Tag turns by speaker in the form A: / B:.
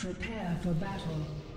A: Prepare for battle.